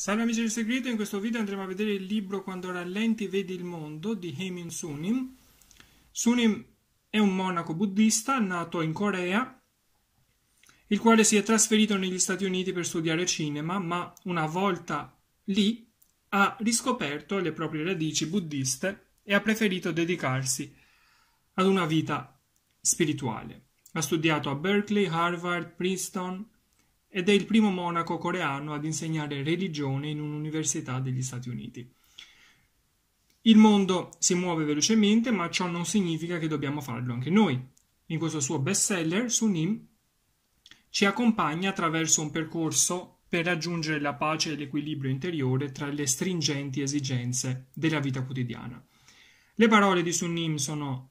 Salve amici del segreto, in questo video andremo a vedere il libro Quando rallenti vedi il mondo di Heimin Sunim. Sunim è un monaco buddista nato in Corea, il quale si è trasferito negli Stati Uniti per studiare cinema, ma una volta lì ha riscoperto le proprie radici buddiste e ha preferito dedicarsi ad una vita spirituale. Ha studiato a Berkeley, Harvard, Princeton, ed è il primo monaco coreano ad insegnare religione in un'università degli Stati Uniti. Il mondo si muove velocemente, ma ciò non significa che dobbiamo farlo anche noi. In questo suo bestseller, Sunim ci accompagna attraverso un percorso per raggiungere la pace e l'equilibrio interiore tra le stringenti esigenze della vita quotidiana. Le parole di Sunim sono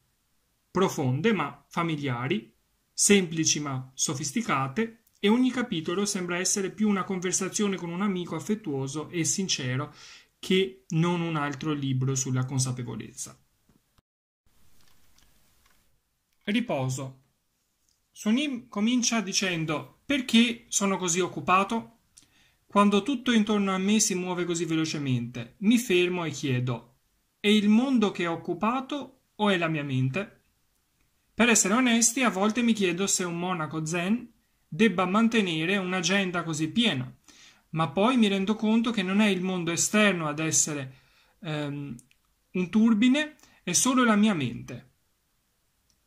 profonde ma familiari, semplici ma sofisticate, e ogni capitolo sembra essere più una conversazione con un amico affettuoso e sincero che non un altro libro sulla consapevolezza. Riposo. Sunim comincia dicendo perché sono così occupato? Quando tutto intorno a me si muove così velocemente, mi fermo e chiedo è il mondo che è occupato o è la mia mente? Per essere onesti, a volte mi chiedo se un monaco zen debba mantenere un'agenda così piena, ma poi mi rendo conto che non è il mondo esterno ad essere ehm, un turbine, è solo la mia mente.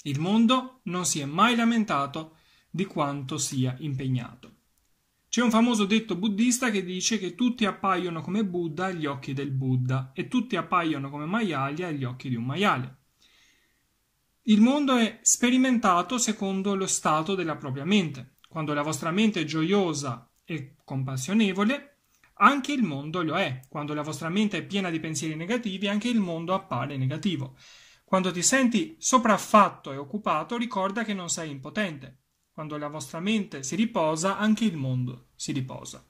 Il mondo non si è mai lamentato di quanto sia impegnato. C'è un famoso detto buddista che dice che tutti appaiono come Buddha agli occhi del Buddha e tutti appaiono come maiali agli occhi di un maiale. Il mondo è sperimentato secondo lo stato della propria mente. Quando la vostra mente è gioiosa e compassionevole, anche il mondo lo è. Quando la vostra mente è piena di pensieri negativi, anche il mondo appare negativo. Quando ti senti sopraffatto e occupato, ricorda che non sei impotente. Quando la vostra mente si riposa, anche il mondo si riposa.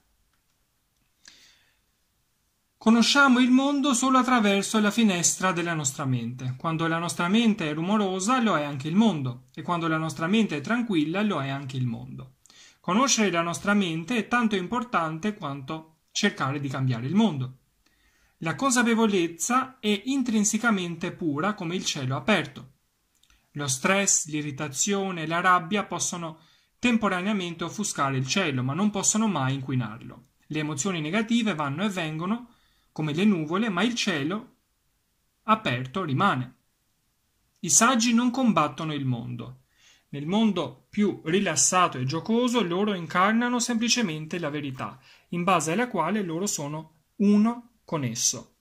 Conosciamo il mondo solo attraverso la finestra della nostra mente. Quando la nostra mente è rumorosa, lo è anche il mondo, e quando la nostra mente è tranquilla, lo è anche il mondo. Conoscere la nostra mente è tanto importante quanto cercare di cambiare il mondo. La consapevolezza è intrinsecamente pura come il cielo aperto. Lo stress, l'irritazione la rabbia possono temporaneamente offuscare il cielo, ma non possono mai inquinarlo. Le emozioni negative vanno e vengono come le nuvole, ma il cielo aperto rimane. I saggi non combattono il mondo. Nel mondo più rilassato e giocoso loro incarnano semplicemente la verità, in base alla quale loro sono uno con esso.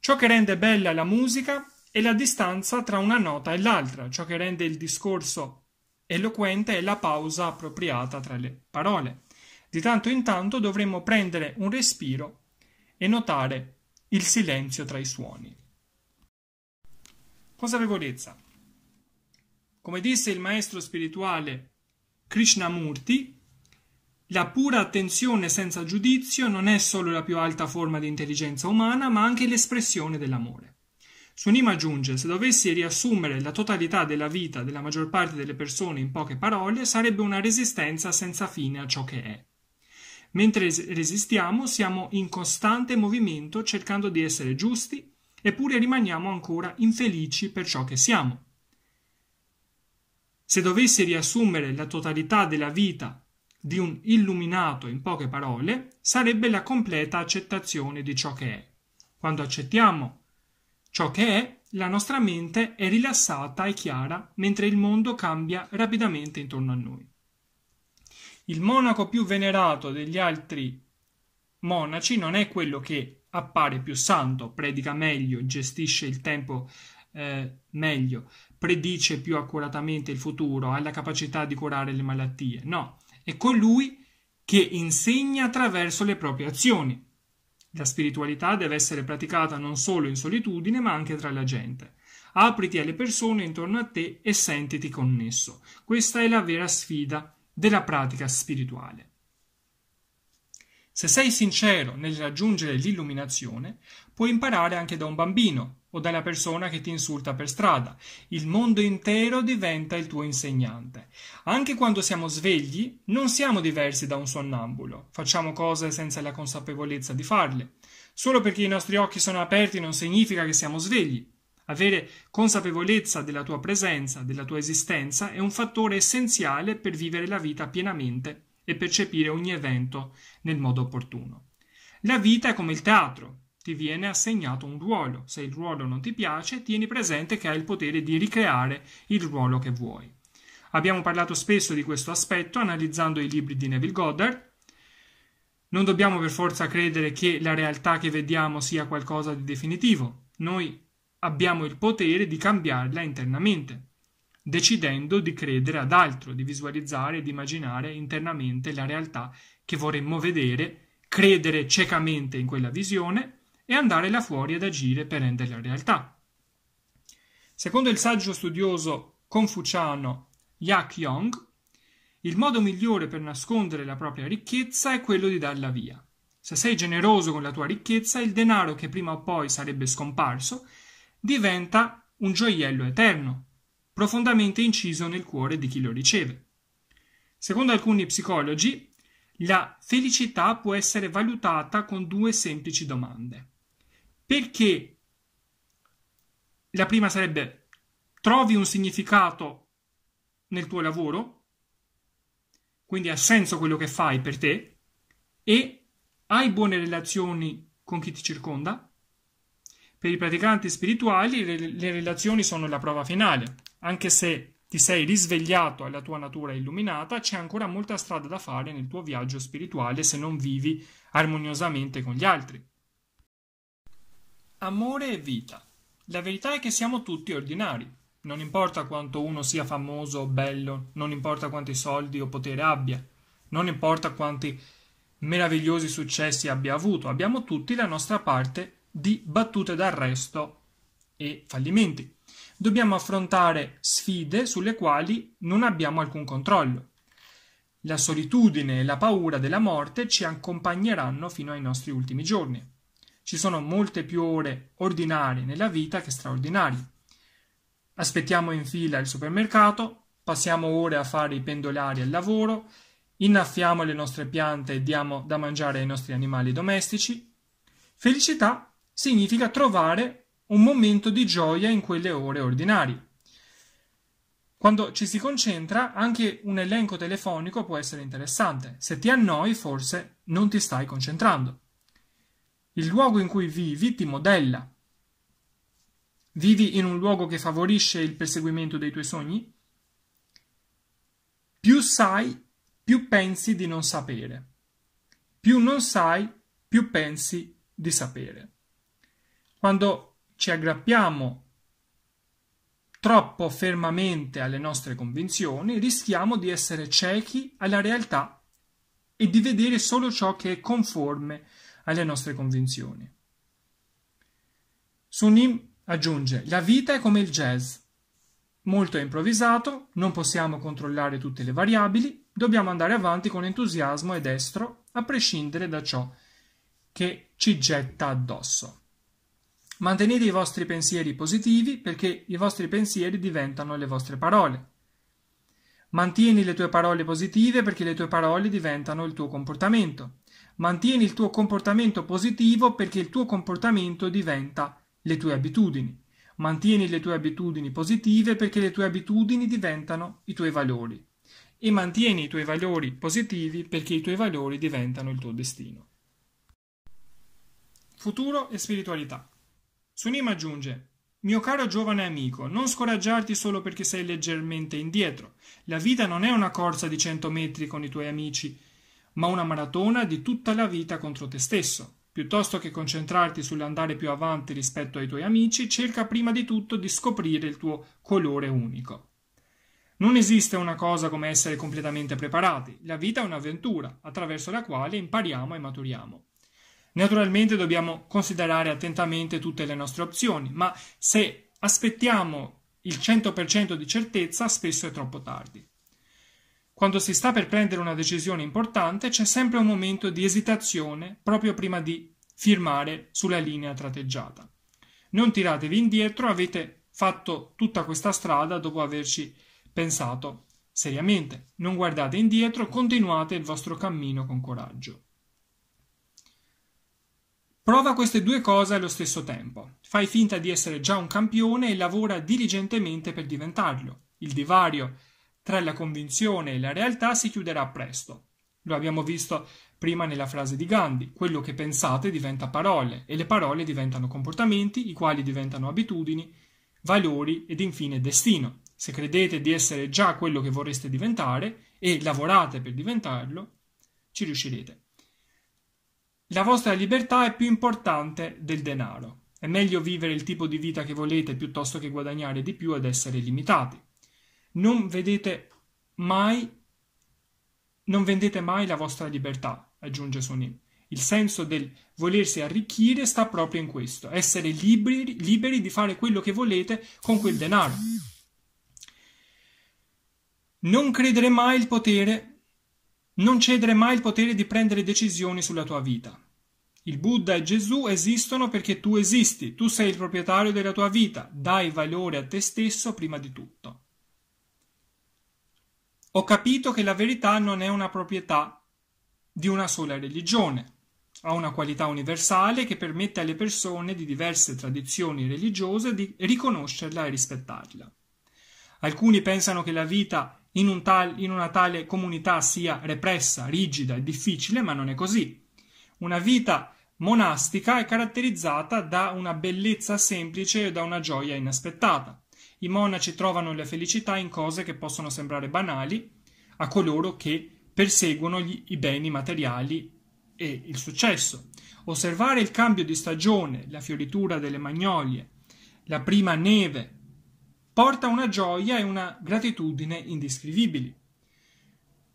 Ciò che rende bella la musica è la distanza tra una nota e l'altra, ciò che rende il discorso eloquente è la pausa appropriata tra le parole. Di tanto in tanto dovremmo prendere un respiro e notare il silenzio tra i suoni. Consapevolezza. Come disse il maestro spirituale Krishnamurti, la pura attenzione senza giudizio non è solo la più alta forma di intelligenza umana, ma anche l'espressione dell'amore. Sunima aggiunge: Se dovessi riassumere la totalità della vita della maggior parte delle persone in poche parole, sarebbe una resistenza senza fine a ciò che è. Mentre resistiamo, siamo in costante movimento cercando di essere giusti, eppure rimaniamo ancora infelici per ciò che siamo. Se dovessi riassumere la totalità della vita di un illuminato in poche parole, sarebbe la completa accettazione di ciò che è. Quando accettiamo ciò che è, la nostra mente è rilassata e chiara, mentre il mondo cambia rapidamente intorno a noi. Il monaco più venerato degli altri monaci non è quello che appare più santo, predica meglio, gestisce il tempo eh, meglio, predice più accuratamente il futuro, ha la capacità di curare le malattie. No, è colui che insegna attraverso le proprie azioni. La spiritualità deve essere praticata non solo in solitudine, ma anche tra la gente. Apriti alle persone intorno a te e sentiti connesso. Questa è la vera sfida della pratica spirituale. Se sei sincero nel raggiungere l'illuminazione, puoi imparare anche da un bambino o dalla persona che ti insulta per strada. Il mondo intero diventa il tuo insegnante. Anche quando siamo svegli, non siamo diversi da un sonnambulo. Facciamo cose senza la consapevolezza di farle. Solo perché i nostri occhi sono aperti non significa che siamo svegli. Avere consapevolezza della tua presenza, della tua esistenza, è un fattore essenziale per vivere la vita pienamente e percepire ogni evento nel modo opportuno. La vita è come il teatro, ti viene assegnato un ruolo. Se il ruolo non ti piace, tieni presente che hai il potere di ricreare il ruolo che vuoi. Abbiamo parlato spesso di questo aspetto analizzando i libri di Neville Goddard. Non dobbiamo per forza credere che la realtà che vediamo sia qualcosa di definitivo. Noi abbiamo il potere di cambiarla internamente decidendo di credere ad altro, di visualizzare e di immaginare internamente la realtà che vorremmo vedere, credere ciecamente in quella visione e andare là fuori ad agire per renderla realtà. Secondo il saggio studioso confuciano Yak Yong, il modo migliore per nascondere la propria ricchezza è quello di darla via. Se sei generoso con la tua ricchezza, il denaro che prima o poi sarebbe scomparso diventa un gioiello eterno, profondamente inciso nel cuore di chi lo riceve. Secondo alcuni psicologi, la felicità può essere valutata con due semplici domande. Perché la prima sarebbe trovi un significato nel tuo lavoro, quindi ha senso quello che fai per te, e hai buone relazioni con chi ti circonda? Per i praticanti spirituali le relazioni sono la prova finale anche se ti sei risvegliato alla tua natura illuminata, c'è ancora molta strada da fare nel tuo viaggio spirituale se non vivi armoniosamente con gli altri. Amore e vita. La verità è che siamo tutti ordinari. Non importa quanto uno sia famoso o bello, non importa quanti soldi o potere abbia, non importa quanti meravigliosi successi abbia avuto, abbiamo tutti la nostra parte di battute d'arresto e fallimenti dobbiamo affrontare sfide sulle quali non abbiamo alcun controllo. La solitudine e la paura della morte ci accompagneranno fino ai nostri ultimi giorni. Ci sono molte più ore ordinarie nella vita che straordinarie. Aspettiamo in fila il supermercato, passiamo ore a fare i pendolari al lavoro, innaffiamo le nostre piante e diamo da mangiare ai nostri animali domestici. Felicità significa trovare un momento di gioia in quelle ore ordinarie. Quando ci si concentra, anche un elenco telefonico può essere interessante. Se ti annoi, forse non ti stai concentrando. Il luogo in cui vivi ti modella. Vivi in un luogo che favorisce il perseguimento dei tuoi sogni? Più sai, più pensi di non sapere. Più non sai, più pensi di sapere. Quando ci aggrappiamo troppo fermamente alle nostre convinzioni, rischiamo di essere ciechi alla realtà e di vedere solo ciò che è conforme alle nostre convinzioni. Sunim aggiunge: La vita è come il jazz. Molto improvvisato, non possiamo controllare tutte le variabili, dobbiamo andare avanti con entusiasmo e destro, a prescindere da ciò che ci getta addosso. Mantenete i vostri pensieri positivi perché i vostri pensieri diventano le vostre parole. Mantieni le tue parole positive perché le tue parole diventano il tuo comportamento. Mantieni il tuo comportamento positivo perché il tuo comportamento diventa le tue abitudini. Mantieni le tue abitudini positive perché le tue abitudini diventano i tuoi valori. E mantieni i tuoi valori positivi perché i tuoi valori diventano il tuo destino. Futuro e spiritualità. Sunim aggiunge mio caro giovane amico, non scoraggiarti solo perché sei leggermente indietro. La vita non è una corsa di cento metri con i tuoi amici, ma una maratona di tutta la vita contro te stesso. Piuttosto che concentrarti sull'andare più avanti rispetto ai tuoi amici, cerca prima di tutto di scoprire il tuo colore unico. Non esiste una cosa come essere completamente preparati. La vita è un'avventura attraverso la quale impariamo e maturiamo. Naturalmente dobbiamo considerare attentamente tutte le nostre opzioni, ma se aspettiamo il 100% di certezza, spesso è troppo tardi. Quando si sta per prendere una decisione importante c'è sempre un momento di esitazione proprio prima di firmare sulla linea tratteggiata. Non tiratevi indietro, avete fatto tutta questa strada dopo averci pensato seriamente. Non guardate indietro, continuate il vostro cammino con coraggio. Prova queste due cose allo stesso tempo. Fai finta di essere già un campione e lavora diligentemente per diventarlo. Il divario tra la convinzione e la realtà si chiuderà presto. Lo abbiamo visto prima nella frase di Gandhi, quello che pensate diventa parole e le parole diventano comportamenti, i quali diventano abitudini, valori ed infine destino. Se credete di essere già quello che vorreste diventare e lavorate per diventarlo, ci riuscirete. La vostra libertà è più importante del denaro. È meglio vivere il tipo di vita che volete piuttosto che guadagnare di più ed essere limitati. Non vedete mai non vendete mai la vostra libertà, aggiunge Sonin. Il senso del volersi arricchire sta proprio in questo, essere liberi, liberi di fare quello che volete con quel denaro. Non credere mai il potere, non cedere mai il potere di prendere decisioni sulla tua vita. Il Buddha e Gesù esistono perché tu esisti, tu sei il proprietario della tua vita, dai valore a te stesso prima di tutto. Ho capito che la verità non è una proprietà di una sola religione, ha una qualità universale che permette alle persone di diverse tradizioni religiose di riconoscerla e rispettarla. Alcuni pensano che la vita in, un tal, in una tale comunità sia repressa, rigida e difficile, ma non è così. Una vita monastica è caratterizzata da una bellezza semplice e da una gioia inaspettata. I monaci trovano la felicità in cose che possono sembrare banali a coloro che perseguono gli, i beni materiali e il successo. Osservare il cambio di stagione, la fioritura delle magnolie, la prima neve, porta una gioia e una gratitudine indescrivibili.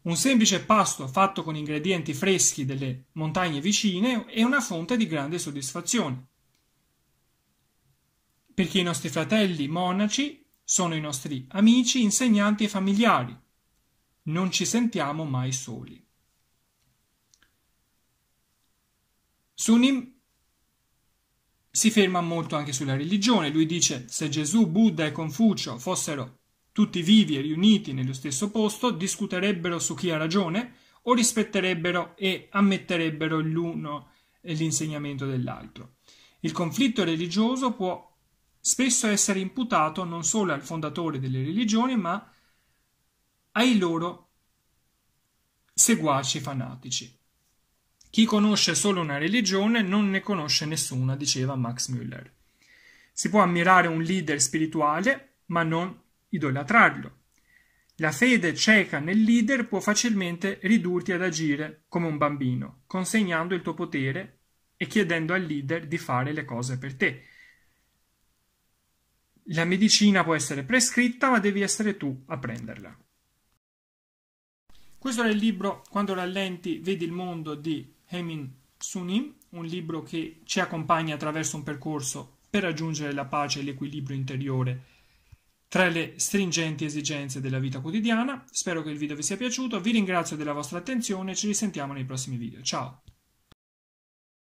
Un semplice pasto fatto con ingredienti freschi delle montagne vicine è una fonte di grande soddisfazione. Perché i nostri fratelli monaci sono i nostri amici, insegnanti e familiari. Non ci sentiamo mai soli. Sunim si ferma molto anche sulla religione. Lui dice: se Gesù, Buddha e Confucio fossero tutti vivi e riuniti nello stesso posto, discuterebbero su chi ha ragione o rispetterebbero e ammetterebbero l'uno l'insegnamento dell'altro. Il conflitto religioso può spesso essere imputato non solo al fondatore delle religioni, ma ai loro seguaci fanatici. Chi conosce solo una religione non ne conosce nessuna, diceva Max Müller. Si può ammirare un leader spirituale, ma non idolatrarlo. La fede cieca nel leader può facilmente ridurti ad agire come un bambino, consegnando il tuo potere e chiedendo al leader di fare le cose per te. La medicina può essere prescritta, ma devi essere tu a prenderla. Questo era il libro Quando rallenti vedi il mondo di Hemin Sunim, un libro che ci accompagna attraverso un percorso per raggiungere la pace e l'equilibrio interiore tra le stringenti esigenze della vita quotidiana. Spero che il video vi sia piaciuto, vi ringrazio della vostra attenzione e ci risentiamo nei prossimi video. Ciao!